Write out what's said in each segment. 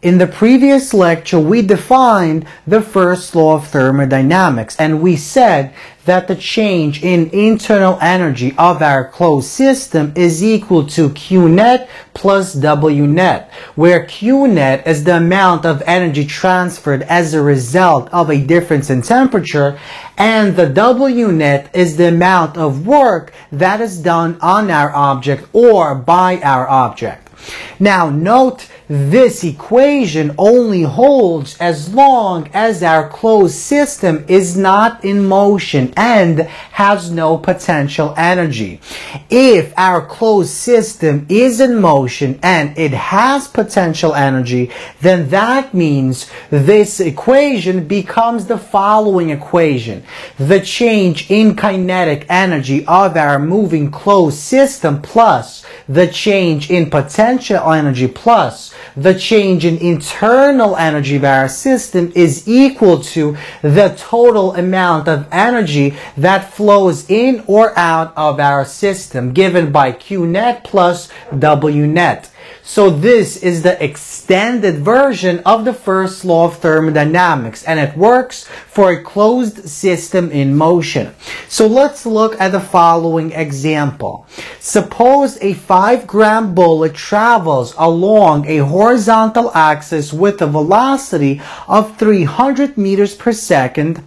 In the previous lecture, we defined the first law of thermodynamics and we said that the change in internal energy of our closed system is equal to Q net plus W net, where Q net is the amount of energy transferred as a result of a difference in temperature and the W net is the amount of work that is done on our object or by our object. Now note this equation only holds as long as our closed system is not in motion and has no potential energy. If our closed system is in motion and it has potential energy, then that means this equation becomes the following equation. The change in kinetic energy of our moving closed system plus the change in potential energy plus the change in internal energy of our system is equal to the total amount of energy that flows in or out of our system given by Q net plus W net. So this is the extended version of the first law of thermodynamics and it works for a closed system in motion. So let's look at the following example. Suppose a 5 gram bullet travels along a horizontal axis with a velocity of 300 meters per second,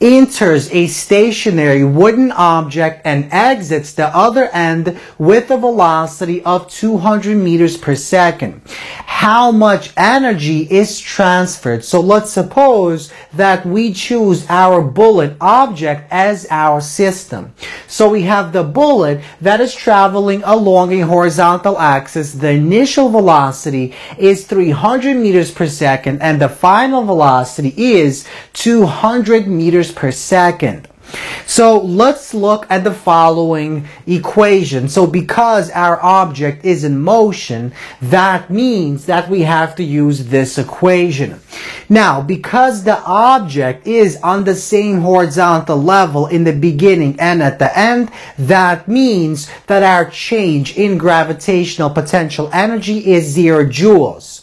enters a stationary wooden object and exits the other end with a velocity of 200 meters per second. How much energy is transferred? So let's suppose that we choose our bullet object as our system. So we have the bullet that is traveling along a horizontal axis. The initial velocity is 300 meters per second and the final velocity is 200 meters per second. So let's look at the following equation. So because our object is in motion, that means that we have to use this equation. Now, because the object is on the same horizontal level in the beginning and at the end, that means that our change in gravitational potential energy is zero joules.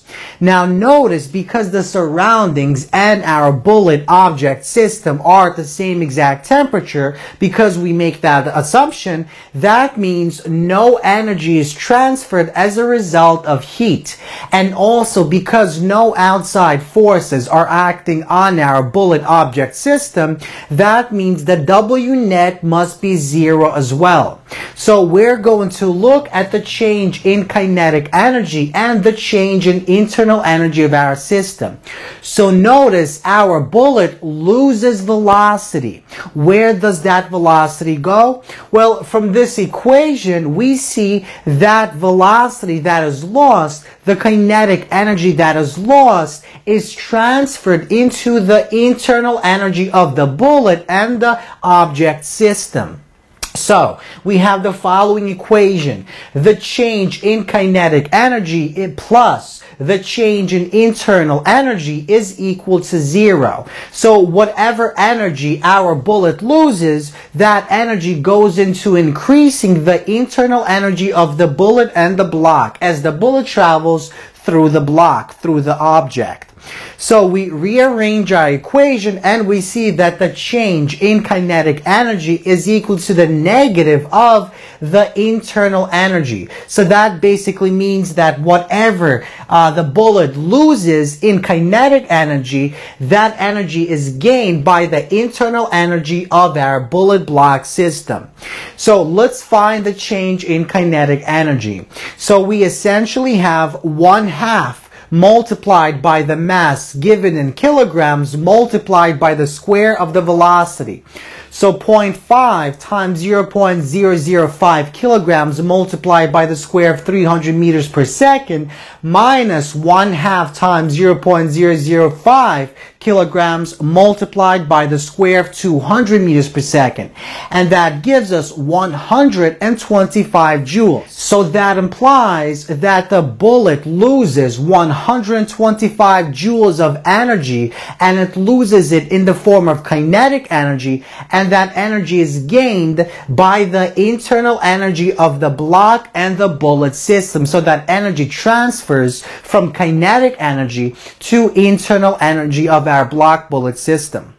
Now notice because the surroundings and our bullet object system are at the same exact temperature, because we make that assumption, that means no energy is transferred as a result of heat. And also because no outside forces are acting on our bullet object system, that means the W net must be zero as well. So we're going to look at the change in kinetic energy and the change in internal energy of our system. So notice our bullet loses velocity. Where does that velocity go? Well, from this equation, we see that velocity that is lost, the kinetic energy that is lost, is transferred into the internal energy of the bullet and the object system. So, we have the following equation. The change in kinetic energy plus the change in internal energy is equal to zero. So, whatever energy our bullet loses, that energy goes into increasing the internal energy of the bullet and the block as the bullet travels through the block, through the object. So we rearrange our equation and we see that the change in kinetic energy is equal to the negative of the internal energy. So that basically means that whatever uh, the bullet loses in kinetic energy, that energy is gained by the internal energy of our bullet block system. So let's find the change in kinetic energy. So we essentially have one half multiplied by the mass given in kilograms multiplied by the square of the velocity. So 0.5 times 0.005 kilograms multiplied by the square of 300 meters per second minus 1 half times 0.005 kilograms multiplied by the square of 200 meters per second. And that gives us 125 joules. So that implies that the bullet loses 125 joules of energy and it loses it in the form of kinetic energy and that energy is gained by the internal energy of the block and the bullet system. So that energy transfers from kinetic energy to internal energy of our block bullet system.